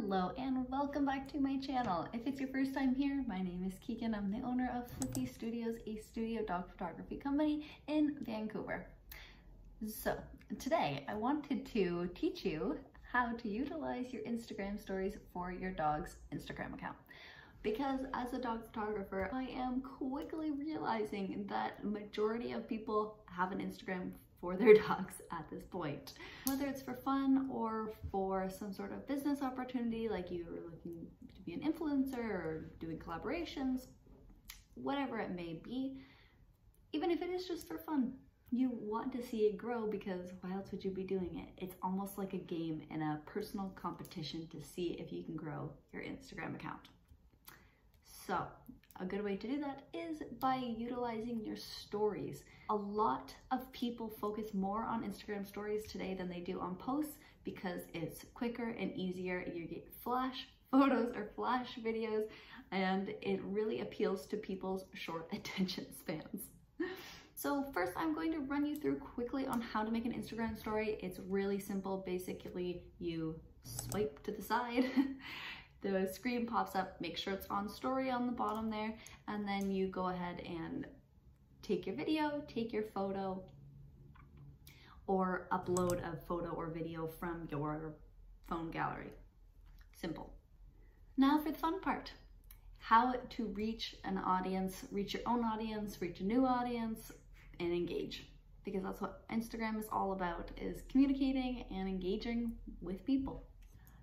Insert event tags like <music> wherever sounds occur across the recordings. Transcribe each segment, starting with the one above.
Hello and welcome back to my channel. If it's your first time here, my name is Keegan. I'm the owner of Floofy Studios, a studio dog photography company in Vancouver. So today I wanted to teach you how to utilize your Instagram stories for your dog's Instagram account. Because as a dog photographer, I am quickly realizing that majority of people have an Instagram for their <laughs> dogs at this point. Whether it's for fun or for some sort of business opportunity, like you're looking to be an influencer or doing collaborations, whatever it may be, even if it is just for fun, you want to see it grow because why else would you be doing it? It's almost like a game and a personal competition to see if you can grow your Instagram account. So a good way to do that is by utilizing your stories. A lot of people focus more on Instagram stories today than they do on posts because it's quicker and easier. You get flash <laughs> photos or flash videos and it really appeals to people's short <laughs> attention spans. So first I'm going to run you through quickly on how to make an Instagram story. It's really simple. Basically you swipe to the side <laughs> the screen pops up, make sure it's on story on the bottom there, and then you go ahead and take your video, take your photo, or upload a photo or video from your phone gallery. Simple. Now for the fun part. How to reach an audience, reach your own audience, reach a new audience, and engage. Because that's what Instagram is all about, is communicating and engaging with people.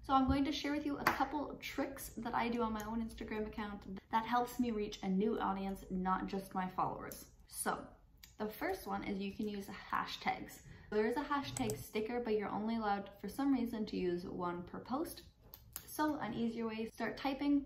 So I'm going to share with you a couple tricks that I do on my own Instagram account that helps me reach a new audience, not just my followers. So the first one is you can use hashtags. There is a hashtag sticker, but you're only allowed for some reason to use one per post. So an easier way, start typing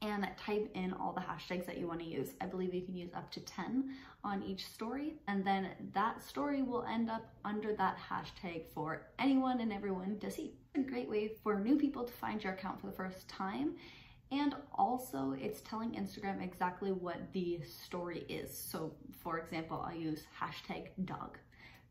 and type in all the hashtags that you want to use. I believe you can use up to 10 on each story and then that story will end up under that hashtag for anyone and everyone to see. It's a great way for new people to find your account for the first time and also it's telling Instagram exactly what the story is. So for example, I'll use hashtag dog.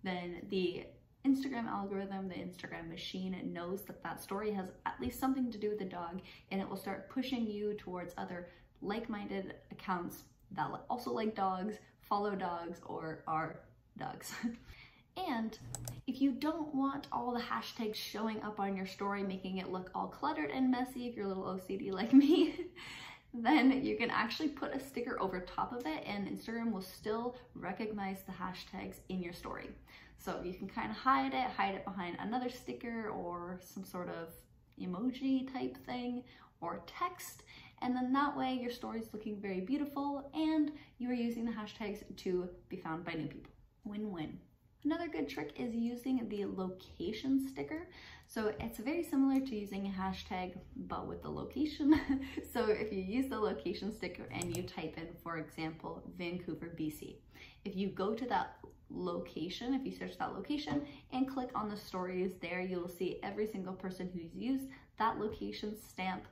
Then the Instagram algorithm, the Instagram machine, knows that that story has at least something to do with the dog and it will start pushing you towards other like-minded accounts that also like dogs, follow dogs, or are dogs. <laughs> and if you don't want all the hashtags showing up on your story, making it look all cluttered and messy, if you're a little OCD like me, <laughs> then you can actually put a sticker over top of it and Instagram will still recognize the hashtags in your story. So you can kind of hide it, hide it behind another sticker or some sort of emoji type thing or text. And then that way your story is looking very beautiful and you are using the hashtags to be found by new people. Win-win. Another good trick is using the location sticker. So it's very similar to using a hashtag, but with the location. <laughs> so if you use the location sticker and you type in, for example, Vancouver, BC, if you go to that location, if you search that location and click on the stories there, you'll see every single person who's used that location stamp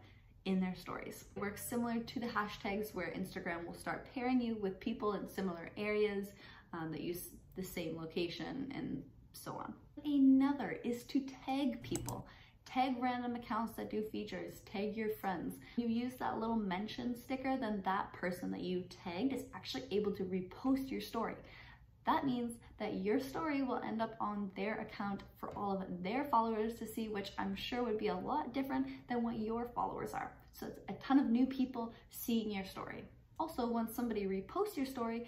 in their stories. It works similar to the hashtags where Instagram will start pairing you with people in similar areas um, that use the same location and so on. Another is to tag people. Tag random accounts that do features, tag your friends. You use that little mention sticker, then that person that you tagged is actually able to repost your story. That means that your story will end up on their account for all of their followers to see, which I'm sure would be a lot different than what your followers are. So it's a ton of new people seeing your story. Also, once somebody reposts your story,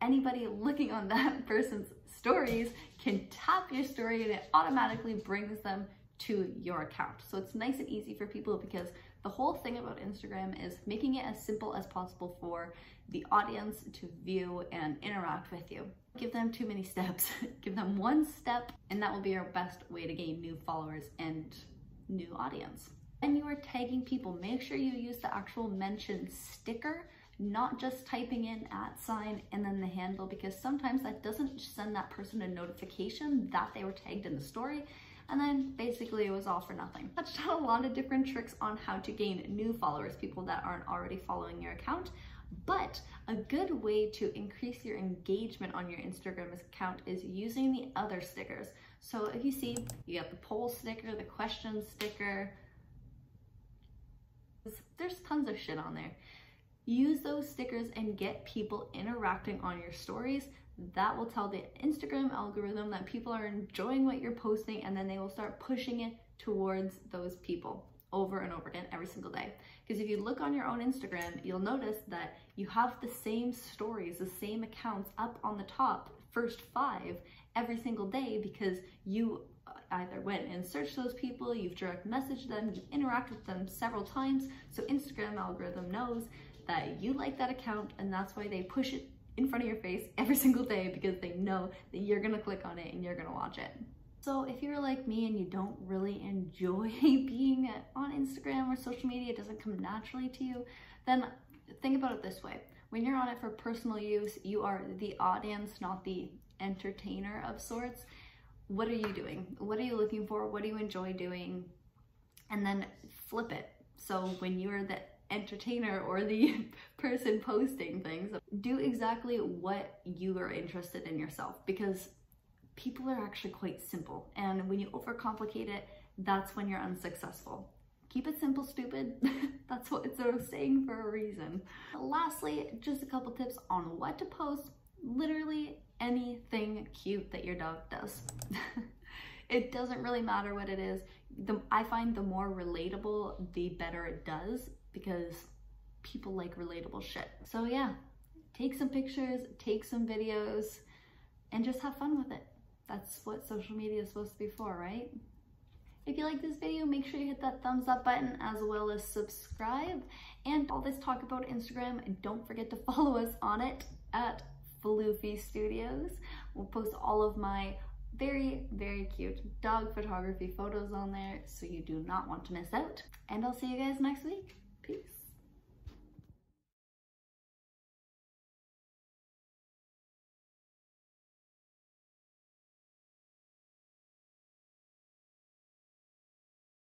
anybody looking on that <laughs> person's stories can tap your story and it automatically brings them to your account. So it's nice and easy for people because the whole thing about Instagram is making it as simple as possible for the audience to view and interact with you. Give them too many steps. <laughs> Give them one step and that will be your best way to gain new followers and new audience. When you are tagging people, make sure you use the actual mention sticker not just typing in at sign and then the handle because sometimes that doesn't send that person a notification that they were tagged in the story and then basically it was all for nothing. Touched on a lot of different tricks on how to gain new followers, people that aren't already following your account, but a good way to increase your engagement on your Instagram account is using the other stickers. So if you see, you got the poll sticker, the question sticker, There's tons of shit on there. Use those stickers and get people interacting on your stories. That will tell the Instagram algorithm that people are enjoying what you're posting and then they will start pushing it towards those people over and over again every single day. Because if you look on your own Instagram, you'll notice that you have the same stories, the same accounts up on the top, first five every single day because you uh, either went and searched those people, you've direct messaged them, you've interacted with them several times. So Instagram algorithm knows that you like that account and that's why they push it in front of your face every <laughs> single day because they know that you're gonna click on it and you're gonna watch it. So if you're like me and you don't really enjoy <laughs> being on Instagram or social media, it doesn't come naturally to you, then think about it this way. When you're on it for personal use, you are the audience, not the entertainer of sorts. What are you doing? What are you looking for? What do you enjoy doing? And then flip it. So when you're the entertainer or the <laughs> person posting things, do exactly what you are interested in yourself because people are actually quite simple. And when you overcomplicate it, that's when you're unsuccessful. Keep it simple, stupid. <laughs> that's what it's saying for a reason. Lastly, just a couple tips on what to post. Literally anything cute that your dog does. <laughs> it doesn't really matter what it is. The, I find the more relatable, the better it does because people like relatable shit. So yeah, take some pictures, take some videos, and just have fun with it. That's what social media is supposed to be for, right? If you like this video, make sure you hit that thumbs up button as well as subscribe. And all this talk about Instagram, don't forget to <laughs> follow us on it at Floofy Studios. We'll post all of my very, very cute dog photography photos on there, so you do not want to miss out. And I'll see you guys next week. Peace.